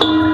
you